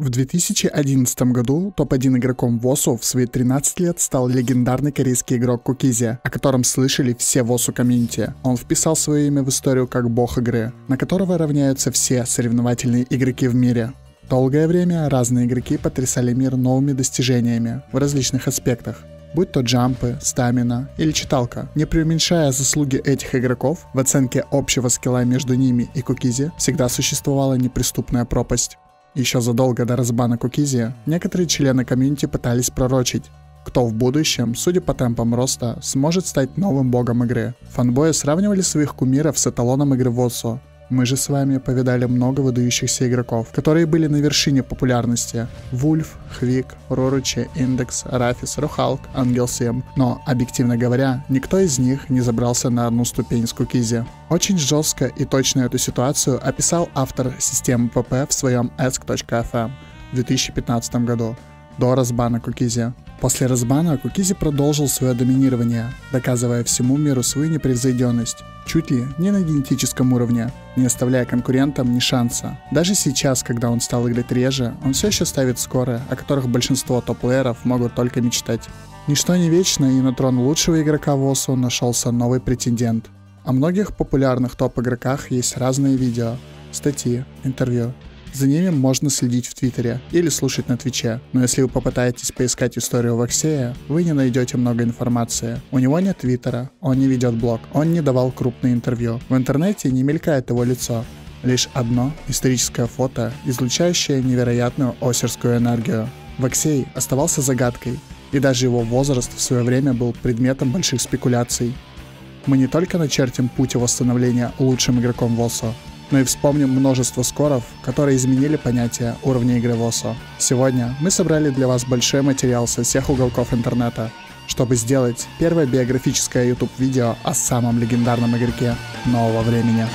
В 2011 году топ-1 игроком ВОСу в свои 13 лет стал легендарный корейский игрок Кукизи, о котором слышали все ВОСу комьюнити. Он вписал свое имя в историю как бог игры, на которого равняются все соревновательные игроки в мире. Долгое время разные игроки потрясали мир новыми достижениями в различных аспектах, будь то джампы, стамина или читалка. Не преуменьшая заслуги этих игроков, в оценке общего скилла между ними и Кукизи всегда существовала неприступная пропасть. Еще задолго до разбана Кукизи, некоторые члены комьюнити пытались пророчить, кто в будущем, судя по темпам роста, сможет стать новым богом игры. Фанбои сравнивали своих кумиров с эталоном игры Вотсу, мы же с вами повидали много выдающихся игроков, которые были на вершине популярности. Вульф, Хвик, Роручи, Индекс, Рафис, Рухалк, Ангел 7. Но, объективно говоря, никто из них не забрался на одну ступень с Кукизи. Очень жестко и точно эту ситуацию описал автор системы ПП в своем ask.fm в 2015 году, до разбана Кукизи. После разбана Кукизи продолжил свое доминирование, доказывая всему миру свою непревзойденность, чуть ли не на генетическом уровне, не оставляя конкурентам ни шанса. Даже сейчас, когда он стал играть реже, он все еще ставит скоры, о которых большинство топ-плееров могут только мечтать. Ничто не вечно, и на трон лучшего игрока ВОСу нашелся новый претендент. О многих популярных топ-игроках есть разные видео, статьи, интервью, за ними можно следить в Твиттере или слушать на Твиче, но если вы попытаетесь поискать историю Ваксея, вы не найдете много информации. У него нет Твиттера, он не ведет блог, он не давал крупные интервью. В интернете не мелькает его лицо, лишь одно историческое фото, излучающее невероятную осерскую энергию. Ваксей оставался загадкой, и даже его возраст в свое время был предметом больших спекуляций. Мы не только начертим путь восстановления лучшим игроком ВОСО, но и вспомним множество скоров, которые изменили понятие уровня игры ВОСО. Сегодня мы собрали для вас большой материал со всех уголков интернета, чтобы сделать первое биографическое YouTube-видео о самом легендарном игроке нового времени.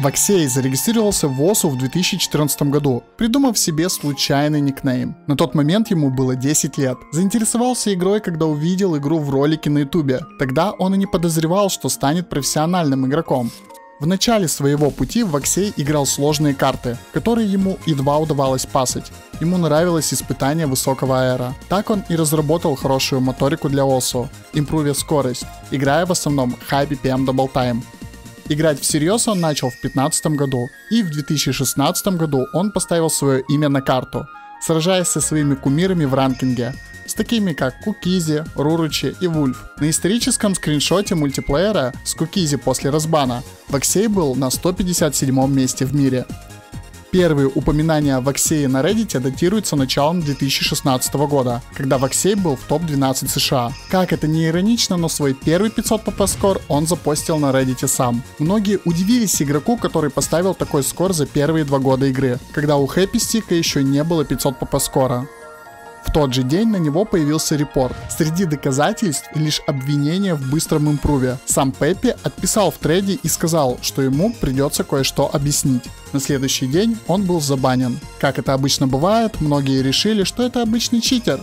Ваксей зарегистрировался в ОСУ в 2014 году, придумав себе случайный никнейм. На тот момент ему было 10 лет. Заинтересовался игрой, когда увидел игру в ролике на ютубе. Тогда он и не подозревал, что станет профессиональным игроком. В начале своего пути Ваксей играл сложные карты, которые ему едва удавалось пасать. Ему нравилось испытание высокого аэра. Так он и разработал хорошую моторику для ОСУ, импровя скорость, играя в основном High BPM Double Time. Играть всерьез он начал в 2015 году, и в 2016 году он поставил свое имя на карту, сражаясь со своими кумирами в ранкинге, с такими как Кукизи, Руручи и Вульф. На историческом скриншоте мультиплеера с Кукизи после разбана Ваксей был на 157 месте в мире, Первые упоминания о Ваксее на Reddit датируются началом 2016 года, когда Ваксей был в топ-12 США. Как это не иронично, но свой первый 500 pp скор он запостил на Reddit сам. Многие удивились игроку, который поставил такой скор за первые два года игры, когда у Хэппи Стика еще не было 500 pp скора. В тот же день на него появился репорт. Среди доказательств лишь обвинение в быстром импруве. Сам Пеппи отписал в трейде и сказал, что ему придется кое-что объяснить. На следующий день он был забанен. Как это обычно бывает, многие решили, что это обычный читер.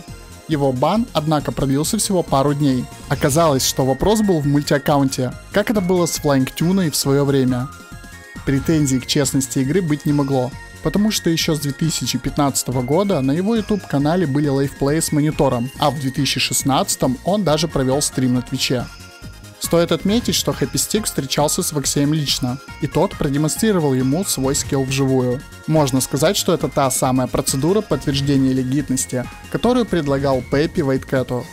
Его бан, однако, продлился всего пару дней. Оказалось, что вопрос был в мультиаккаунте, как это было с Flying Tune в свое время. Претензий к честности игры быть не могло потому что еще с 2015 года на его YouTube-канале были лайфплеи с монитором, а в 2016 он даже провел стрим на Твиче. Стоит отметить, что Happy Stick встречался с Ваксеем лично, и тот продемонстрировал ему свой скилл вживую. Можно сказать, что это та самая процедура подтверждения легитности, которую предлагал Пеппи Вайткэту.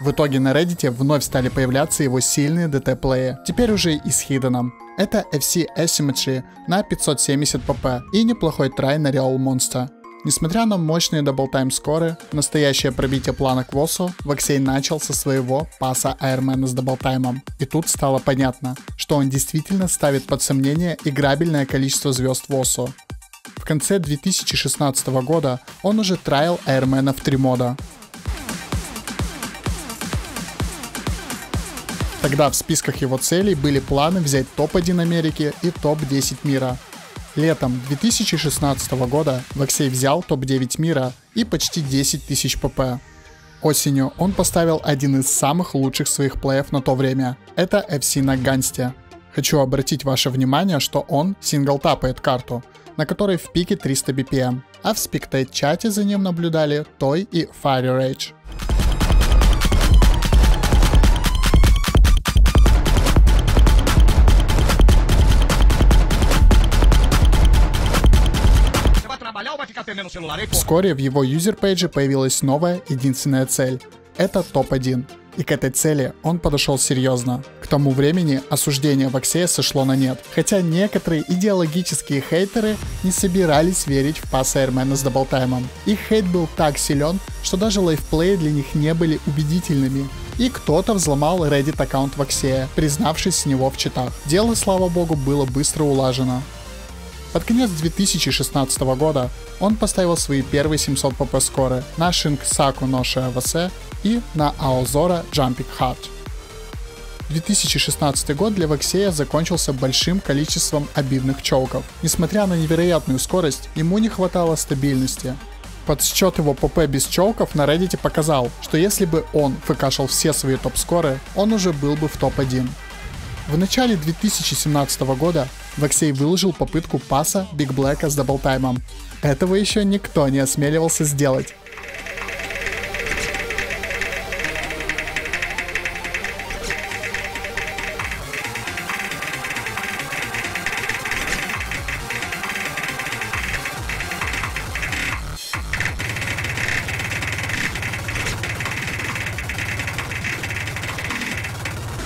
В итоге на Reddit вновь стали появляться его сильные DT-плеи, теперь уже и с хиденом. Это FC Asymmetry на 570 pp и неплохой try на Real Monster. Несмотря на мощные double time скоры, настоящее пробитие планок в osu!, Vaxei начал со своего паса Айрмена с даблтаймом. И тут стало понятно, что он действительно ставит под сомнение играбельное количество звезд в osu!. В конце 2016 года он уже траил Airman а в три мода, Тогда в списках его целей были планы взять топ-1 Америки и топ-10 мира. Летом 2016 года Ваксей взял топ-9 мира и почти 10 тысяч ПП. Осенью он поставил один из самых лучших своих плеев на то время. Это FC на Гансте. Хочу обратить ваше внимание, что он сингл-тапает карту, на которой в пике 300 BPM, а в спектейт-чате за ним наблюдали Той и Fire Rage. Вскоре в его user page е появилась новая единственная цель. Это топ-1. И к этой цели он подошел серьезно. К тому времени осуждение Ваксея сошло на нет, хотя некоторые идеологические хейтеры не собирались верить в pass Airman а с double time ом. Их хейт был так силен, что даже live play и для них не были убедительными. И кто-то взломал Reddit аккаунт Ваксея, признавшись с него в читах. Дело, слава богу, было быстро улажено. Под конец 2016 года он поставил свои первые 700 pp скоры на Шинксаку Ноше АВС и на Аозора Jumping Heart. 2016 год для Ваксея закончился большим количеством обидных чоуков. Несмотря на невероятную скорость, ему не хватало стабильности. Подсчет его ПП без чоуков на Reddit показал, что если бы он фыкашил все свои топ-скоры, он уже был бы в топ-1. В начале 2017 года Vaxei выложил попытку паса Биг Блэка с даблтаймом. Этого еще никто не осмеливался сделать.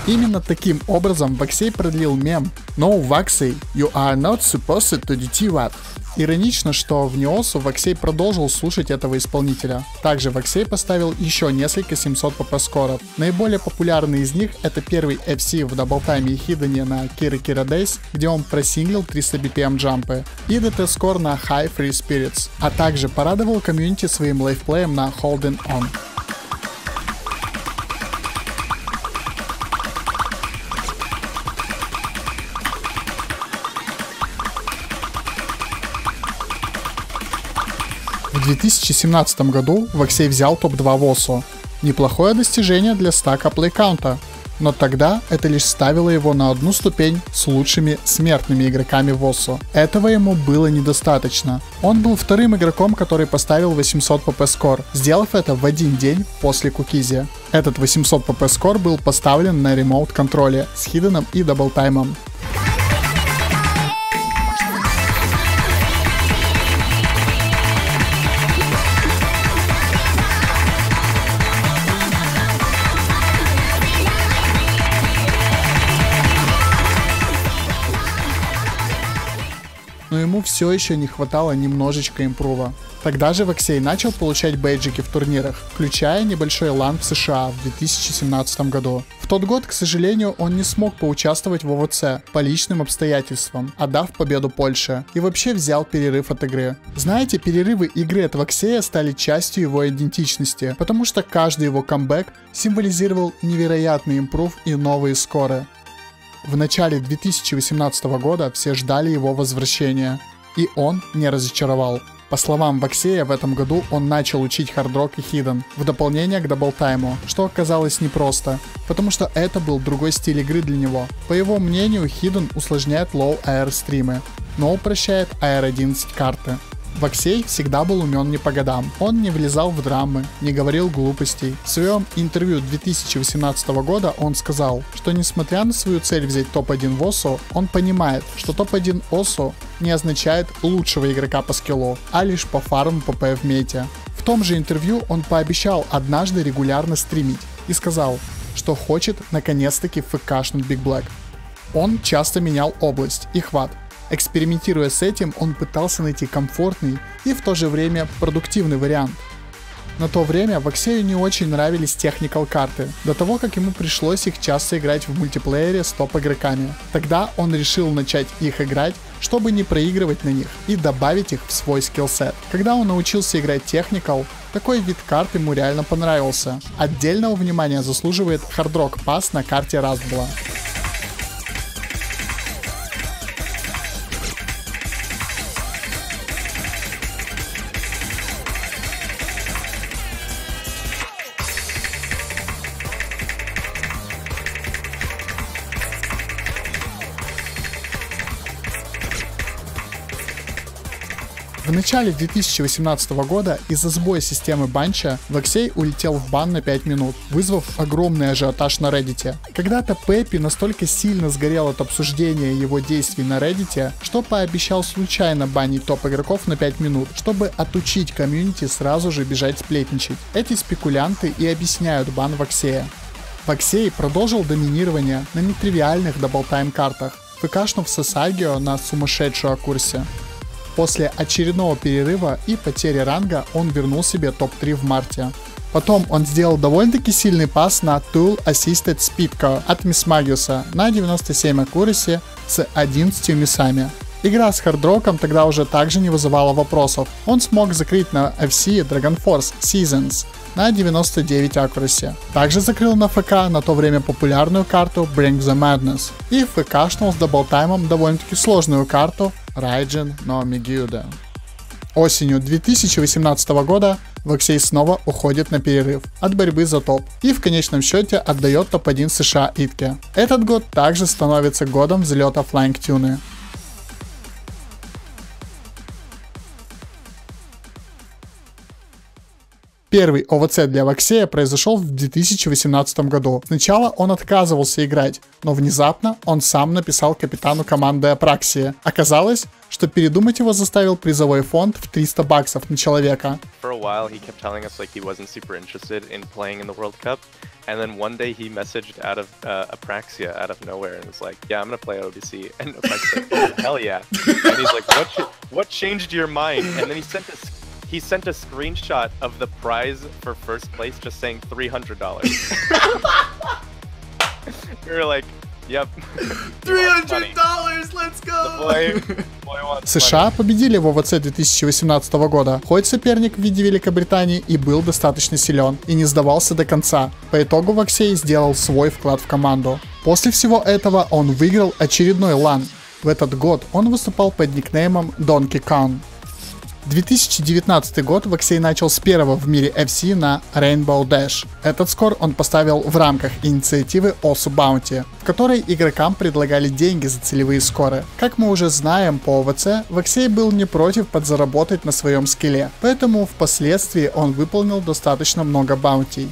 Именно таким образом Vaxei продлил мем No Vaxei, you are not supposed to DT that. Иронично, что в вне osu! Vaxei продолжил слушать этого исполнителя. Также Vaxei поставил еще несколько 700 pp скоров. Наиболее популярный из них это первый FC в double time е и hidden е на Kira Kira Days, где он просинглил 300 BPM джампы, и DT скор на High Free Spirits, а также порадовал комьюнити своим live play ем на Holding On. 2017 году Vaxei взял топ-2 в osu!. Неплохое достижение для ста k playcount а, но тогда это лишь ставило его на одну ступень с лучшими смертными игроками в osu!. Этого ему было недостаточно. Он был вторым игроком, который поставил 800 pp скор, сделав это в один день после Cookiezi. Этот 800 pp скор был поставлен на ремоут контроле с хиденом и даблтаймом. Все еще не хватало немножечко импрува. Тогда же Ваксей начал получать бейджики в турнирах, включая небольшой лан в США в 2017 году. В тот год, к сожалению, он не смог поучаствовать в ОВЦ по личным обстоятельствам, отдав победу Польше, и вообще взял перерыв от игры. Знаете, перерывы игры от Ваксея стали частью его идентичности, потому что каждый его камбэк символизировал невероятный импрув и новые скоры. В начале 2018 года все ждали его возвращения, и он не разочаровал. По словам Ваксея, в этом году он начал учить хардрок и hidden в дополнение к double time у, что оказалось непросто, потому что это был другой стиль игры для него. По его мнению, hidden усложняет low AR стримы, но упрощает AR 11 карты. Vaxei всегда был умен не по годам. Он не влезал в драмы, не говорил глупостей. В своем интервью 2018 года он сказал, что несмотря на свою цель взять топ-1 в osu!, он понимает, что топ-1 osu! не означает лучшего игрока по скиллу, а лишь по фарму ПП в мете. В том же интервью он пообещал однажды регулярно стримить и сказал, что хочет наконец-таки фкшнуть Big Black. Он часто менял область и хват, Экспериментируя с этим, он пытался найти комфортный и в то же время продуктивный вариант. На то время Ваксею не очень нравились техникал карты, до того как ему пришлось их часто играть в мультиплеере с топ игроками. Тогда он решил начать их играть чтобы не проигрывать на них и добавить их в свой скиллсет. Когда он научился играть Technical, такой вид карт ему реально понравился. Отдельного внимания заслуживает Rock Pass на карте Rustball. Начале 2018 года из-за сбоя системы банча Vaxei улетел в бан на 5 минут, вызвав огромный ажиотаж на Reddit. Когда-то peppy настолько сильно сгорел от обсуждения его действий на Reddit, что пообещал случайно банить топ игроков на 5 минут, чтобы отучить комьюнити сразу же бежать сплетничать. Эти спекулянты и объясняют бан Ваксея. Vaxei продолжил доминирование на нетривиальных double time картах, выкашнув Сасагио на сумасшедшую курсе. После очередного перерыва и потери ранга он вернул себе топ-3 в марте. Потом он сделал довольно-таки сильный пас на Tool Assisted Speedco от Мисс Магиуса на 97 аккурасе с 11 миссами. Игра с хардроком тогда уже также не вызывала вопросов. Он смог закрыть на FC Dragon Force Seasons на 99 аккурасе. Также закрыл на ФК на то время популярную карту Bring the Madness. И ФКшнул с даблтаймом довольно-таки сложную карту Райджин но Мигиуда. Осенью 2018 года Ваксей снова уходит на перерыв от борьбы за топ и в конечном счете отдает топ-1 США Итке. Этот год также становится годом взлета Flying Первый ОВЦ для Ваксея произошел в 2018 году. Сначала он отказывался играть, но внезапно он сам написал капитану команды Апраксия. Оказалось, что передумать его заставил призовой фонд в 300 баксов на человека. And then one day he messaged out of uh, Apraxia out of nowhere and was like, "Yeah, I'm gonna play ODC." And Apraxia, like, "Hell yeah!" And he's like, "What? what changed your mind?" And then he sent this he sent a screenshot of the prize for first place just saying $300. we were like, yep. $300, let's go! США победили в ОВЦ 2018 года, хоть соперник в виде Великобритании и был достаточно силен, и не сдавался до конца. По итогу Ваксей сделал свой вклад в команду. После всего этого он выиграл очередной лан. В этот год он выступал под никнеймом Donkey Kong. 2019 год Ваксей начал с первого в мире FC на Rainbow Dash. Этот скор он поставил в рамках инициативы Osu Bounty, в которой игрокам предлагали деньги за целевые скоры. Как мы уже знаем по ОВЦ, Ваксей был не против подзаработать на своем скилле, поэтому впоследствии он выполнил достаточно много баунтий.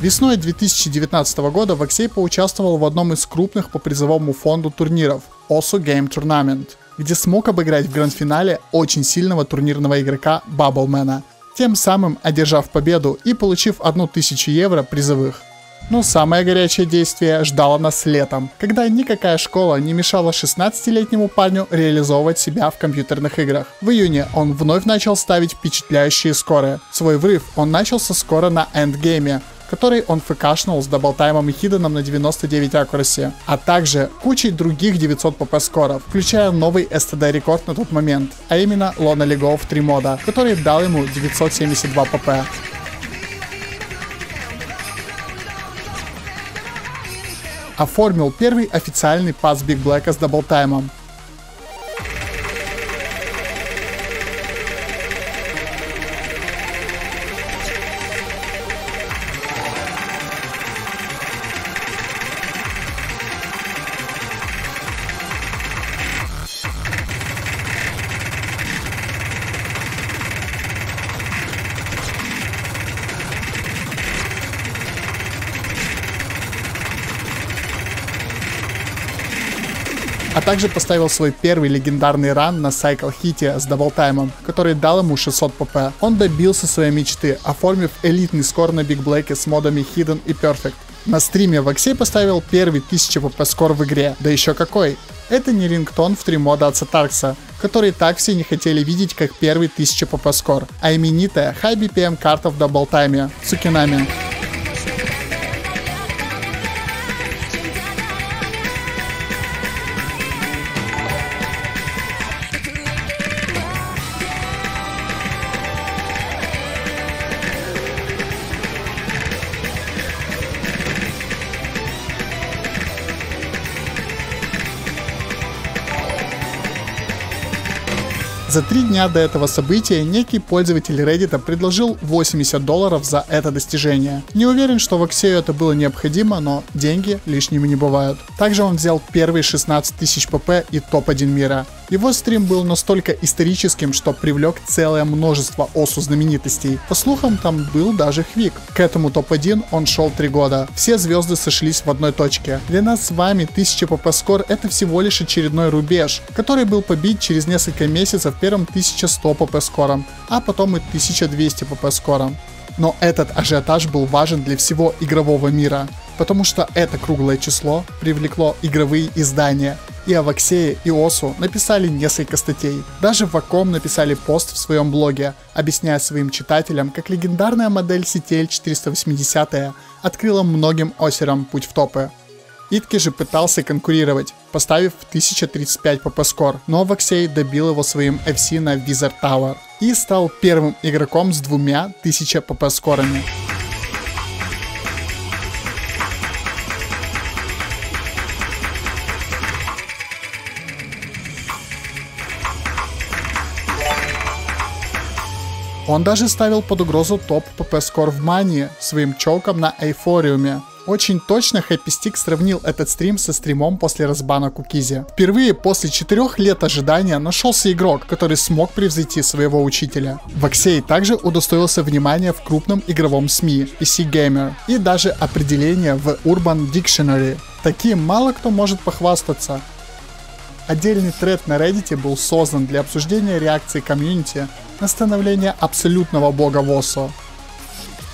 Весной 2019 года Ваксей поучаствовал в одном из крупных по призовому фонду турниров – Osu Game Tournament – где смог обыграть в гранд-финале очень сильного турнирного игрока Бабблмена, тем самым одержав победу и получив 1000 евро призовых. Но самое горячее действие ждало нас летом, когда никакая школа не мешала 16-летнему парню реализовывать себя в компьютерных играх. В июне он вновь начал ставить впечатляющие score ы. Свой врыв он начал со score а на endgame е, который он фкшнул с даблтаймом и хиденом на 99 accuracy, а также кучей других 900 pp score ов, включая новый STD рекорд на тот момент, а именно Lonely Go в 3 мода, который дал ему 972 pp. Оформил первый официальный пас Big Black а с double time ом, также поставил свой первый легендарный run на Cycle Hit е с double time ом, который дал ему 600 pp. Он добился своей мечты, оформив элитный score на Big Black е с модами Hidden и Perfect. На стриме Vaxei поставил первый 1000 pp score в игре, да еще какой. Это не Ringtone в три мода от Sotarks а, который так все не хотели видеть, как первый 1000 pp score, а именитая High BPM карта в double time е Tsukinami. За три дня до этого события некий пользователь Reddit предложил 80 долларов за это достижение. Не уверен, что Ваксею это было необходимо, но деньги лишними не бывают. Также он взял первые 16 тысяч ПП и топ-1 мира. Его стрим был настолько историческим, что привлек целое множество осу знаменитостей. По слухам, там был даже Хвик. К этому топ-1 он шел 3 года. Все звезды сошлись в одной точке. Для нас с вами 1000 ПП скор это всего лишь очередной рубеж, который был побит через несколько месяцев первым 1100 ПП скором, а потом и 1200 ПП скором. Но этот ажиотаж был важен для всего игрового мира, потому что это круглое число привлекло игровые издания, и Аваксея, и Осу написали несколько статей. Даже Ваком написали пост в своем блоге, объясняя своим читателям, как легендарная модель CTL 480 открыла многим осерам путь в топы. Итки же пытался конкурировать, поставив 1035 pp скор, но Ваксей добил его своим FC на Wizard Tower и стал первым игроком с двумя 1000 pp скорами. Он даже ставил под угрозу топ ПП скор в мании своим чоком на Эйфориуме. Очень точно Хэппи Стик сравнил этот стрим со стримом после разбана Кукизи. Впервые после четырех лет ожидания нашелся игрок, который смог превзойти своего учителя. Ваксей также удостоился внимания в крупном игровом СМИ PC Gamer и даже определения в Urban Dictionary. Таким мало кто может похвастаться. Отдельный тред на Reddit был создан для обсуждения реакции комьюнити на становление абсолютного бога Восо.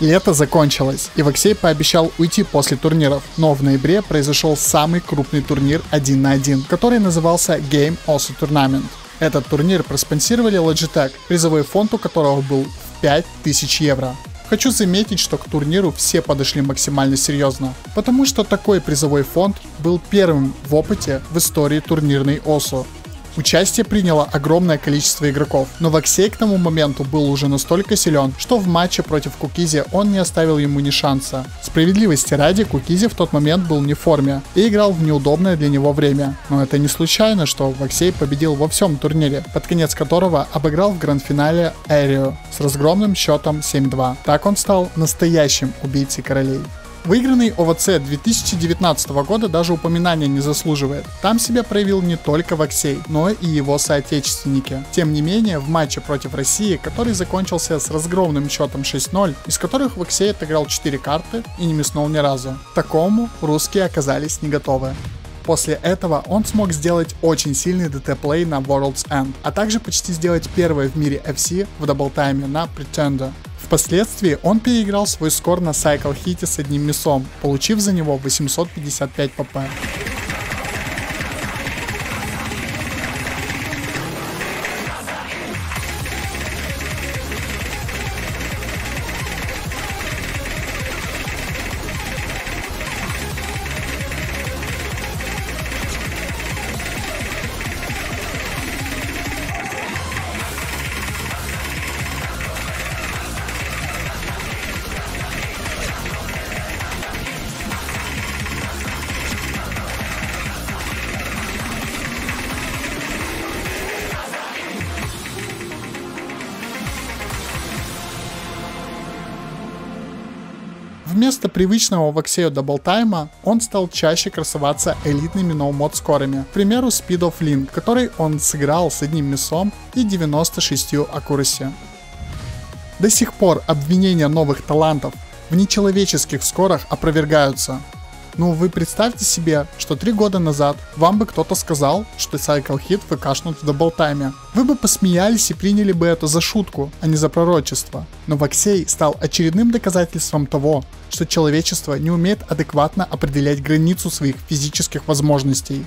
Лето закончилось, и Ваксей пообещал уйти после турниров, но в ноябре произошел самый крупный турнир 1 на 1, который назывался Game Osu Tournament. Этот турнир проспонсировали Logitech, призовой фонд у которого был в 5000 евро. Хочу заметить, что к турниру все подошли максимально серьезно, потому что такой призовой фонд был первым в опыте в истории турнирной ОСУ. Участие приняло огромное количество игроков, но Ваксей к тому моменту был уже настолько силен, что в матче против Кукизи он не оставил ему ни шанса. Справедливости ради, Кукизи в тот момент был не в форме и играл в неудобное для него время. Но это не случайно, что Ваксей победил во всем турнире, под конец которого обыграл в гранд-финале Эрио с разгромным счетом 7-2. Так он стал настоящим убийцей королей. Выигранный ОВЦ 2019 года даже упоминания не заслуживает. Там себя проявил не только Ваксей, но и его соотечественники. Тем не менее, в матче против России, который закончился с разгромным счетом 6-0, из которых Ваксей отыграл 4 карты и не мяснул ни разу. Такому русские оказались не готовы. После этого он смог сделать очень сильный DT-play на World's End, а также почти сделать первое в мире FC в double time е на Pretender. Впоследствии он переиграл свой score на Cycle Hit с одним мясом, получив за него 855 pp. Вместо привычного Vaxei ю double time а он стал чаще красоваться элитными no mod score ами. К примеру, Speed of Link, который он сыграл с одним мясом и 96 accuracy. До сих пор обвинения новых талантов в нечеловеческих score ах опровергаются. Ну, вы представьте себе, что три года назад вам бы кто-то сказал, что Cycle Hit вы FC шнут в double time е. Вы бы посмеялись и приняли бы это за шутку, а не за пророчество. Но Vaxei стал очередным доказательством того, что человечество не умеет адекватно определять границу своих физических возможностей.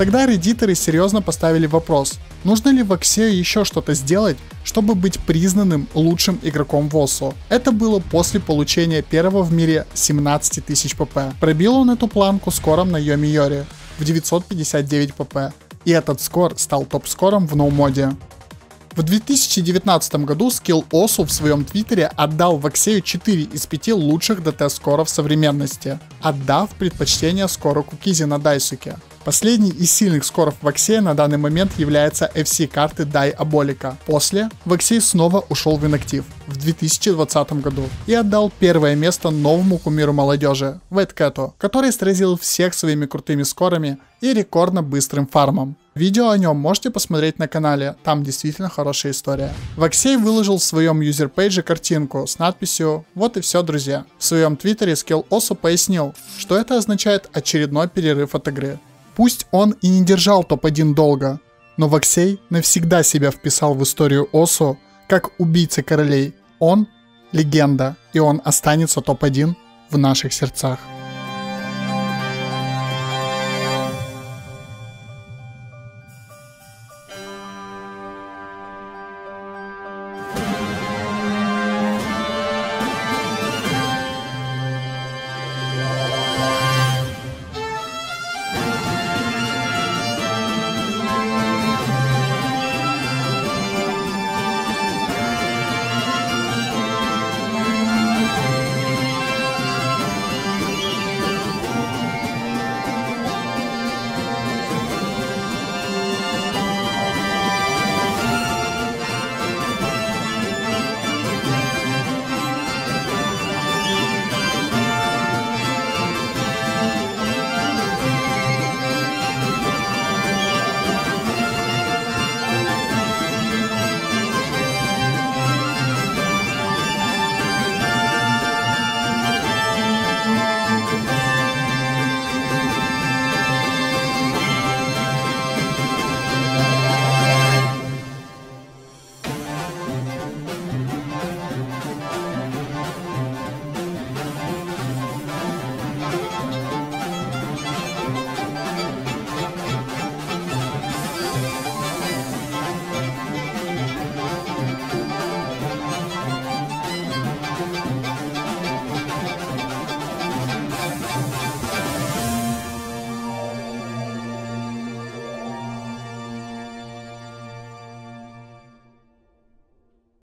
Тогда редиторы серьезно поставили вопрос, нужно ли Ваксею еще что-то сделать, чтобы быть признанным лучшим игроком в ОСО. Это было после получения первого в мире 17 тысяч ПП. Пробил он эту планку скором на Йоми Йори в 959 ПП. И этот скор стал топ-скором в ноумоде. В 2019 году Skill Осу в своем твиттере отдал Ваксею 4 из 5 лучших ДТ-скоров современности, отдав предпочтение скору Кукизи на Дайсуке. Последний из сильных скоров Ваксея на данный момент является FC-карты Diabolica. После Ваксей снова ушел в инактив в 2020 году и отдал первое место новому кумиру молодежи, Вэткэту, который сразил всех своими крутыми скорами и рекордно быстрым фармом. Видео о нем можете посмотреть на канале, там действительно хорошая история. Ваксей выложил в своем юзерпейдже картинку с надписью «Вот и все, друзья». В своем твиттере Скилл пояснил, что это означает очередной перерыв от игры. Пусть он и не держал топ-1 долго, но Ваксей навсегда себя вписал в историю Осу как убийца королей. Он – легенда, и он останется топ-1 в наших сердцах.